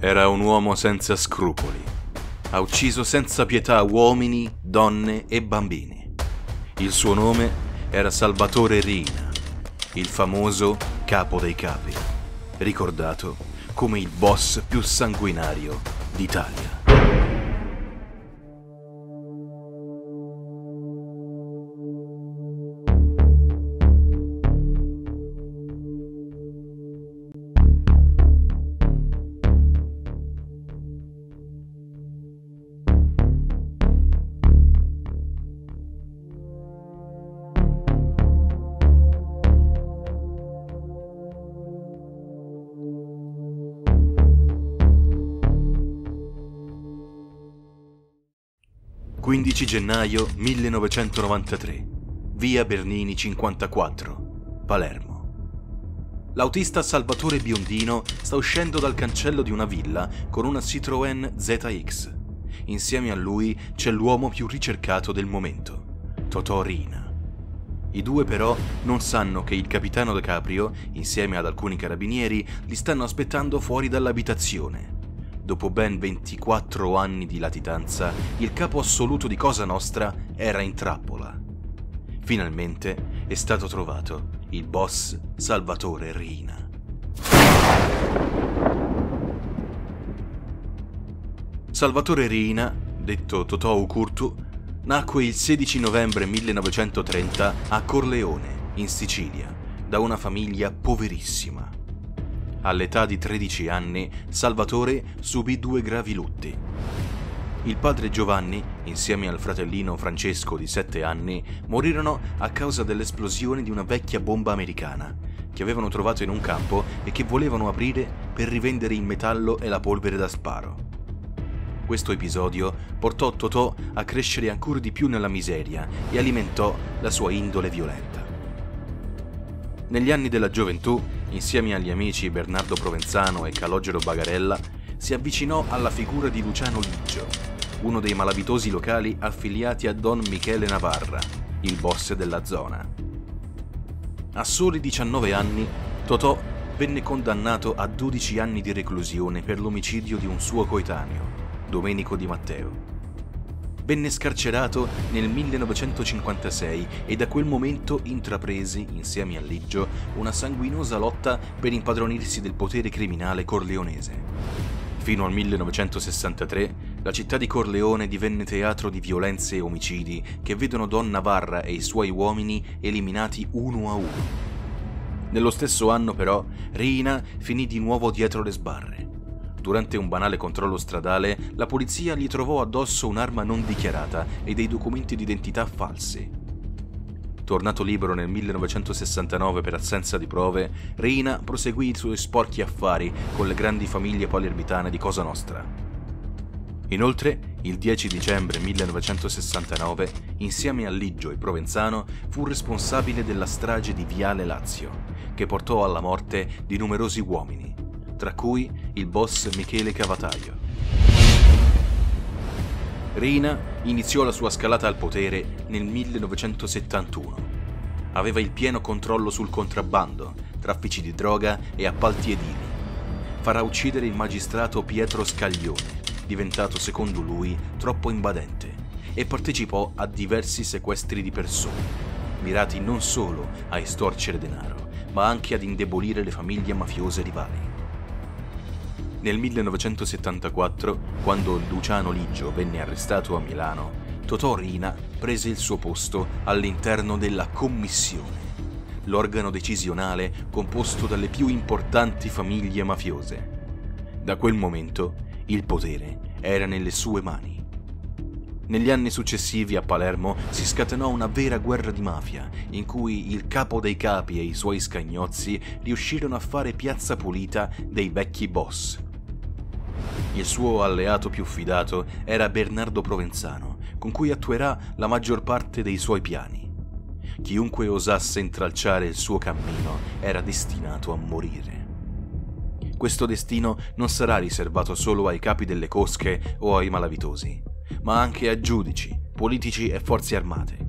Era un uomo senza scrupoli. Ha ucciso senza pietà uomini, donne e bambini. Il suo nome era Salvatore Rina, il famoso capo dei capi, ricordato come il boss più sanguinario d'Italia. 15 gennaio 1993, via Bernini 54, Palermo. L'autista Salvatore Biondino sta uscendo dal cancello di una villa con una Citroën ZX. Insieme a lui c'è l'uomo più ricercato del momento, Totò Rina. I due però non sanno che il capitano De Caprio, insieme ad alcuni carabinieri, li stanno aspettando fuori dall'abitazione dopo ben 24 anni di latitanza, il capo assoluto di Cosa Nostra era in trappola. Finalmente è stato trovato il boss Salvatore Rina. Salvatore Rina, detto Totò Ucurtu, nacque il 16 novembre 1930 a Corleone, in Sicilia, da una famiglia poverissima. All'età di 13 anni, Salvatore subì due gravi lutti. Il padre Giovanni, insieme al fratellino Francesco di 7 anni, morirono a causa dell'esplosione di una vecchia bomba americana che avevano trovato in un campo e che volevano aprire per rivendere il metallo e la polvere da sparo. Questo episodio portò Totò a crescere ancora di più nella miseria e alimentò la sua indole violenta. Negli anni della gioventù insieme agli amici Bernardo Provenzano e Calogero Bagarella, si avvicinò alla figura di Luciano Liggio, uno dei malavitosi locali affiliati a Don Michele Navarra, il boss della zona. A soli 19 anni, Totò venne condannato a 12 anni di reclusione per l'omicidio di un suo coetaneo, Domenico Di Matteo venne scarcerato nel 1956 e da quel momento intraprese, insieme a Liggio, una sanguinosa lotta per impadronirsi del potere criminale corleonese. Fino al 1963 la città di Corleone divenne teatro di violenze e omicidi che vedono Don Navarra e i suoi uomini eliminati uno a uno. Nello stesso anno però Rina finì di nuovo dietro le sbarre. Durante un banale controllo stradale, la polizia gli trovò addosso un'arma non dichiarata e dei documenti d'identità falsi. Tornato libero nel 1969 per assenza di prove, Reina proseguì i suoi sporchi affari con le grandi famiglie palermitane di Cosa Nostra. Inoltre, il 10 dicembre 1969, insieme a Liggio e Provenzano, fu responsabile della strage di Viale Lazio, che portò alla morte di numerosi uomini, tra cui il boss Michele Cavataio. Rina iniziò la sua scalata al potere nel 1971. Aveva il pieno controllo sul contrabbando, traffici di droga e appalti edili. Farà uccidere il magistrato Pietro Scaglione, diventato secondo lui troppo invadente, e partecipò a diversi sequestri di persone, mirati non solo a estorcere denaro, ma anche ad indebolire le famiglie mafiose rivali. Nel 1974, quando Luciano Liggio venne arrestato a Milano, Totò Rina prese il suo posto all'interno della Commissione, l'organo decisionale composto dalle più importanti famiglie mafiose. Da quel momento il potere era nelle sue mani. Negli anni successivi a Palermo si scatenò una vera guerra di mafia, in cui il capo dei capi e i suoi scagnozzi riuscirono a fare piazza pulita dei vecchi boss il suo alleato più fidato era Bernardo Provenzano, con cui attuerà la maggior parte dei suoi piani. Chiunque osasse intralciare il suo cammino era destinato a morire. Questo destino non sarà riservato solo ai capi delle cosche o ai malavitosi, ma anche a giudici, politici e forze armate.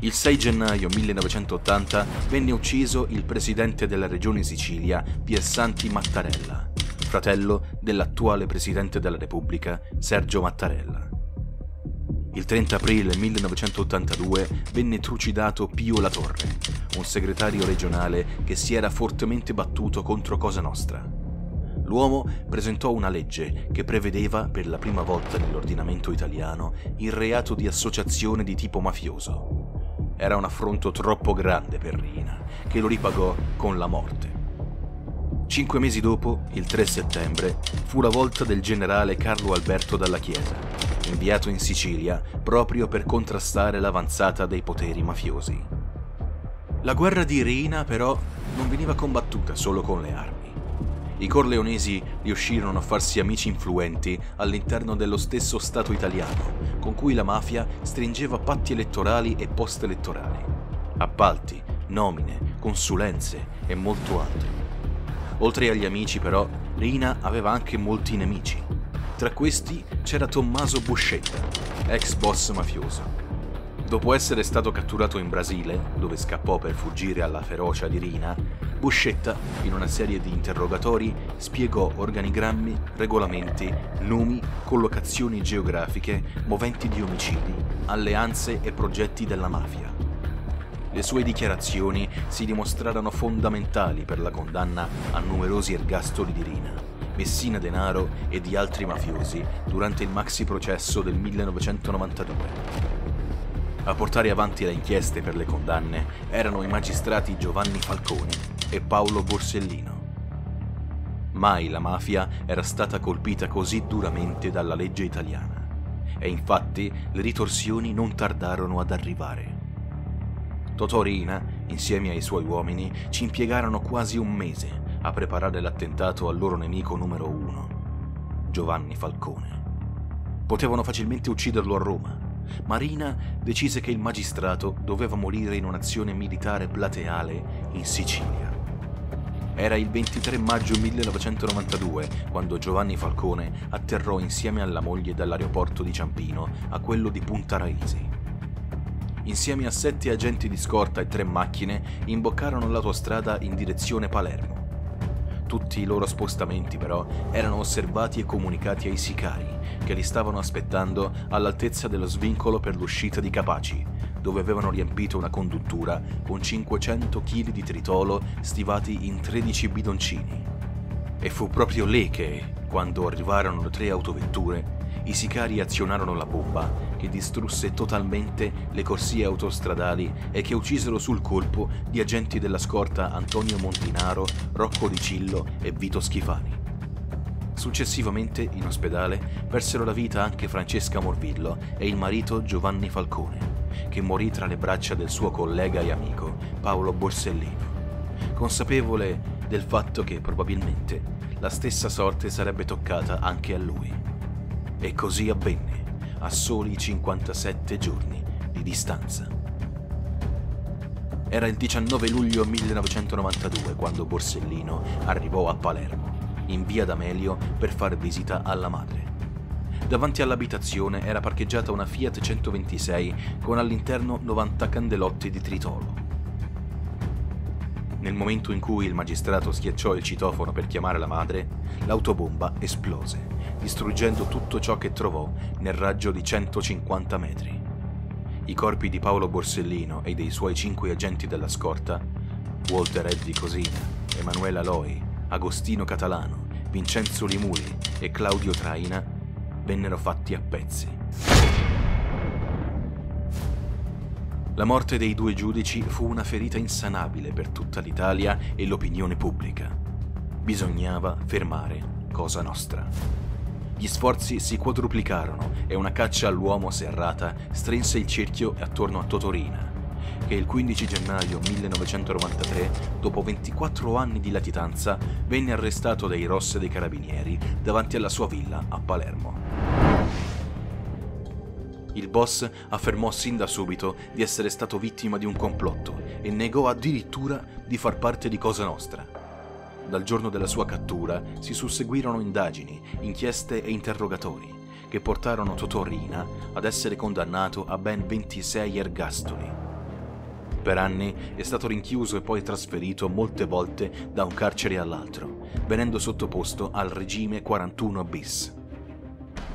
Il 6 gennaio 1980 venne ucciso il presidente della regione Sicilia, Piersanti Mattarella, fratello dell'attuale Presidente della Repubblica, Sergio Mattarella. Il 30 aprile 1982 venne trucidato Pio La Torre, un segretario regionale che si era fortemente battuto contro Cosa Nostra. L'uomo presentò una legge che prevedeva per la prima volta nell'ordinamento italiano il reato di associazione di tipo mafioso. Era un affronto troppo grande per Rina, che lo ripagò con la morte. Cinque mesi dopo, il 3 settembre, fu la volta del generale Carlo Alberto Dalla Chiesa, inviato in Sicilia proprio per contrastare l'avanzata dei poteri mafiosi. La guerra di Reina però non veniva combattuta solo con le armi. I corleonesi riuscirono a farsi amici influenti all'interno dello stesso Stato italiano, con cui la mafia stringeva patti elettorali e post-elettorali, appalti, nomine, consulenze e molto altro. Oltre agli amici però, Rina aveva anche molti nemici. Tra questi c'era Tommaso Buscetta, ex boss mafioso. Dopo essere stato catturato in Brasile, dove scappò per fuggire alla ferocia di Rina, Buscetta, in una serie di interrogatori, spiegò organigrammi, regolamenti, nomi, collocazioni geografiche, moventi di omicidi, alleanze e progetti della mafia. Le sue dichiarazioni si dimostrarono fondamentali per la condanna a numerosi ergastoli di Rina. Messina Denaro e di altri mafiosi durante il maxi processo del 1992. A portare avanti le inchieste per le condanne erano i magistrati Giovanni Falcone e Paolo Borsellino. Mai la mafia era stata colpita così duramente dalla legge italiana e infatti le ritorsioni non tardarono ad arrivare. Totò Rina, insieme ai suoi uomini, ci impiegarono quasi un mese a preparare l'attentato al loro nemico numero uno, Giovanni Falcone. Potevano facilmente ucciderlo a Roma. Marina decise che il magistrato doveva morire in un'azione militare plateale in Sicilia. Era il 23 maggio 1992 quando Giovanni Falcone atterrò insieme alla moglie dall'aeroporto di Ciampino a quello di Punta Raisi. Insieme a sette agenti di scorta e tre macchine imboccarono l'autostrada in direzione Palermo. Tutti i loro spostamenti però erano osservati e comunicati ai sicari, che li stavano aspettando all'altezza dello svincolo per l'uscita di Capaci, dove avevano riempito una conduttura con 500 kg di tritolo stivati in 13 bidoncini. E fu proprio lì che, quando arrivarono le tre autovetture, i sicari azionarono la bomba che distrusse totalmente le corsie autostradali e che uccisero sul colpo gli agenti della scorta Antonio Montinaro, Rocco Di Cillo e Vito Schifani. Successivamente, in ospedale, persero la vita anche Francesca Morvillo e il marito Giovanni Falcone, che morì tra le braccia del suo collega e amico Paolo Borsellino, consapevole del fatto che probabilmente la stessa sorte sarebbe toccata anche a lui. E così avvenne, a soli 57 giorni di distanza. Era il 19 luglio 1992 quando Borsellino arrivò a Palermo, in via D'Amelio, per far visita alla madre. Davanti all'abitazione era parcheggiata una Fiat 126 con all'interno 90 candelotti di tritolo. Nel momento in cui il magistrato schiacciò il citofono per chiamare la madre, l'autobomba esplose distruggendo tutto ciò che trovò nel raggio di 150 metri. I corpi di Paolo Borsellino e dei suoi cinque agenti della scorta, Walter Eddy Cosina, Emanuela Loi, Agostino Catalano, Vincenzo Limuli e Claudio Traina, vennero fatti a pezzi. La morte dei due giudici fu una ferita insanabile per tutta l'Italia e l'opinione pubblica. Bisognava fermare Cosa Nostra. Gli sforzi si quadruplicarono e una caccia all'uomo serrata strinse il cerchio attorno a Totorina, che il 15 gennaio 1993, dopo 24 anni di latitanza, venne arrestato dai Rosse dei Carabinieri davanti alla sua villa a Palermo. Il boss affermò sin da subito di essere stato vittima di un complotto e negò addirittura di far parte di Cosa Nostra dal giorno della sua cattura si susseguirono indagini, inchieste e interrogatori che portarono Totò Rina ad essere condannato a ben 26 ergastoli. Per anni è stato rinchiuso e poi trasferito molte volte da un carcere all'altro, venendo sottoposto al regime 41 bis.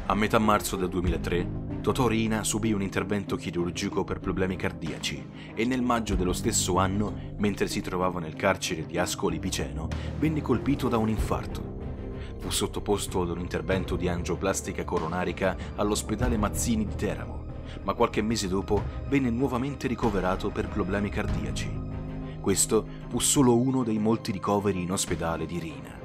A metà marzo del 2003 Totò Rina subì un intervento chirurgico per problemi cardiaci e nel maggio dello stesso anno, mentre si trovava nel carcere di Ascoli Piceno, venne colpito da un infarto. Fu sottoposto ad un intervento di angioplastica coronarica all'ospedale Mazzini di Teramo, ma qualche mese dopo venne nuovamente ricoverato per problemi cardiaci. Questo fu solo uno dei molti ricoveri in ospedale di Rina.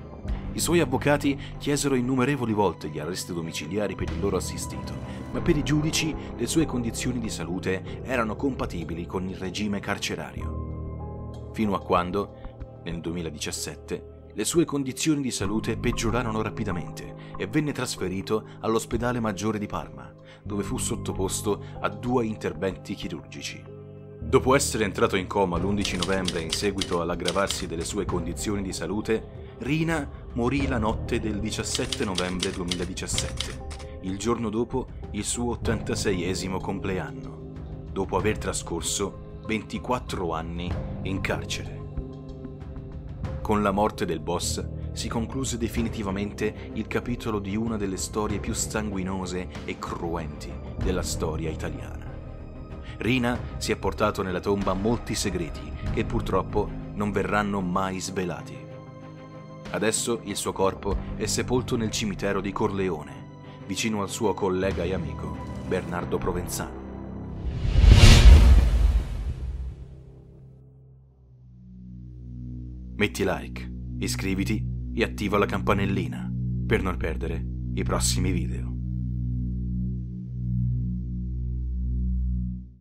I suoi avvocati chiesero innumerevoli volte gli arresti domiciliari per il loro assistito, ma per i giudici le sue condizioni di salute erano compatibili con il regime carcerario. Fino a quando, nel 2017, le sue condizioni di salute peggiorarono rapidamente e venne trasferito all'ospedale maggiore di Parma, dove fu sottoposto a due interventi chirurgici. Dopo essere entrato in coma l'11 novembre in seguito all'aggravarsi delle sue condizioni di salute, Rina morì la notte del 17 novembre 2017, il giorno dopo il suo 86esimo compleanno, dopo aver trascorso 24 anni in carcere. Con la morte del boss si concluse definitivamente il capitolo di una delle storie più sanguinose e cruenti della storia italiana. Rina si è portato nella tomba molti segreti che purtroppo non verranno mai svelati. Adesso il suo corpo è sepolto nel cimitero di Corleone, vicino al suo collega e amico Bernardo Provenzano. Metti like, iscriviti e attiva la campanellina per non perdere i prossimi video.